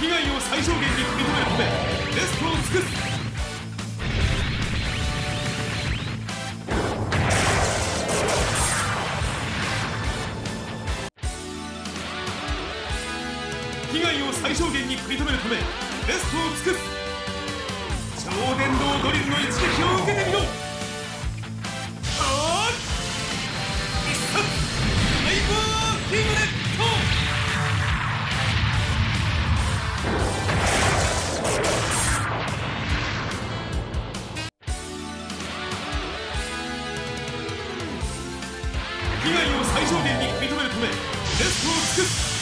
被害を最小限に食い止めるためベストを尽くす被害を最小限に食い止めるためベストを尽くす超電導ドリルの一撃被害を最小限に認めるためベストを尽くす